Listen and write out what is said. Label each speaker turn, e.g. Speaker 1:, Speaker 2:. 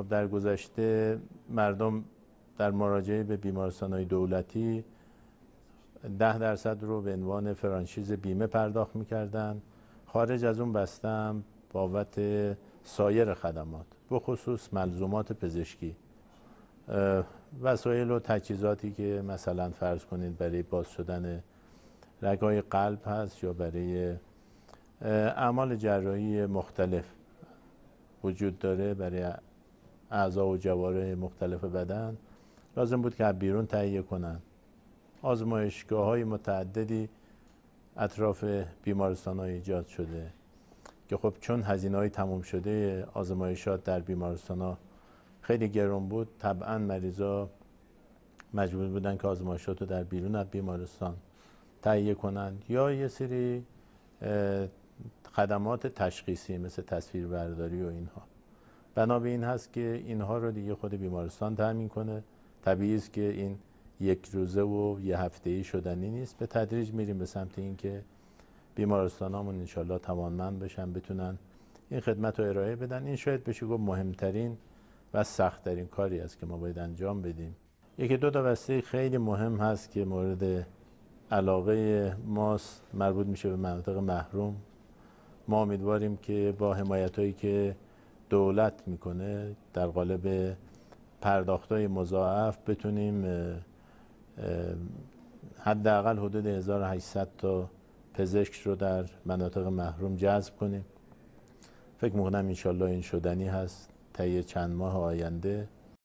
Speaker 1: خب در گذشته مردم در مراجعه به بیمارستان دولتی ده درصد رو به عنوان فرانشیز بیمه پرداخت می‌کردن. خارج از اون بستم بابت سایر خدمات به خصوص ملزومات پزشکی وسایل و تجهیزاتی که مثلا فرض کنید برای باز شدن رگای قلب هست یا برای اعمال جراحی مختلف وجود داره برای اعضا و جواره مختلف بدن لازم بود که بیرون تهیه کنن. آزمایشگاه های متعددی اطراف بیمارستان های ایجاد شده که خب چون هزینه های تموم شده آزمایشات در بیمارستان ها خیلی گرون بود. طبعا مریضا مجبور بودن که آزمایشات رو در بیرون از بیمارستان تهیه کنند یا یه سری خدمات تشخیصی مثل تصویر برداری و اینها. بنا به این هست که اینها رو دیگه خود بیمارستان تامین کنه. طبیعی است که این یک روزه و یه هفته ای شدنی نیست. به تدریج میریم به سمت اینکه بیمارستان همون انشالله توانمند بشن بتونن این خدمت رو ارائه بدن. این شاید بشه گفت مهمترین و سختترین کاری است که ما باید انجام بدیم. یکی دو تا وسیله خیلی مهم هست که مورد علاقه ماست. مربوط میشه به مناطق محروم. ما امیدواریم که با حمایت هایی که دولت می‌کنه در قالب پرداخت های مضاعف بتونیم حداقل حدود 1800 تا پزشک رو در مناطق محروم جذب کنیم. فکر می‌کنم انشالله این شدنی هست. طی چند ماه آینده